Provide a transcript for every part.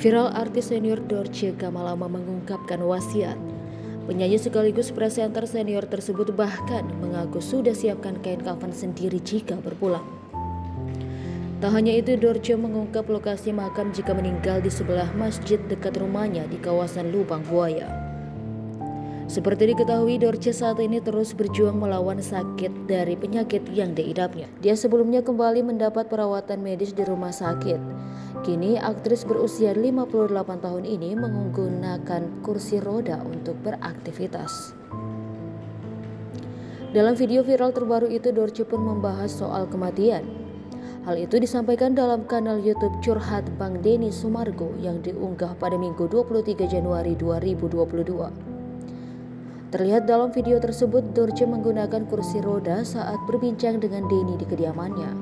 Viral artis senior Dorce Gamalama mengungkapkan wasiat. Penyanyi sekaligus presenter senior tersebut bahkan mengaku sudah siapkan kain kafan sendiri jika berpulang. Tak hanya itu, Dorce mengungkap lokasi makam jika meninggal di sebelah masjid dekat rumahnya di kawasan Lubang Buaya. Seperti diketahui, Dorce saat ini terus berjuang melawan sakit dari penyakit yang diidapnya. Dia sebelumnya kembali mendapat perawatan medis di rumah sakit. Kini, aktris berusia 58 tahun ini menggunakan kursi roda untuk beraktivitas. Dalam video viral terbaru itu, Dorce pun membahas soal kematian. Hal itu disampaikan dalam kanal YouTube Curhat Bang Denny Sumargo yang diunggah pada Minggu 23 Januari 2022. Terlihat dalam video tersebut, Dorce menggunakan kursi roda saat berbincang dengan Denny di kediamannya.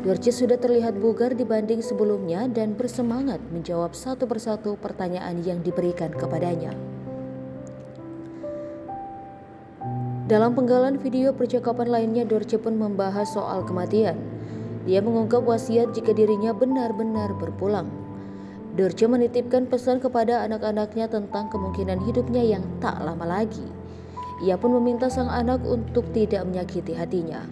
Dorce sudah terlihat bugar dibanding sebelumnya dan bersemangat menjawab satu persatu pertanyaan yang diberikan kepadanya. Dalam penggalan video percakapan lainnya, Dorce pun membahas soal kematian. Dia mengungkap wasiat jika dirinya benar-benar berpulang. Dorce menitipkan pesan kepada anak-anaknya tentang kemungkinan hidupnya yang tak lama lagi. Ia pun meminta sang anak untuk tidak menyakiti hatinya.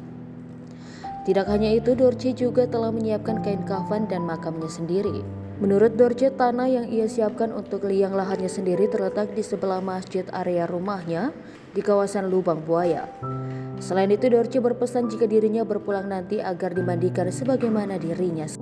Tidak hanya itu, Dorce juga telah menyiapkan kain kafan dan makamnya sendiri. Menurut Dorce, tanah yang ia siapkan untuk liang lahannya sendiri terletak di sebelah masjid area rumahnya di kawasan Lubang Buaya. Selain itu, Dorce berpesan jika dirinya berpulang nanti agar dimandikan sebagaimana dirinya.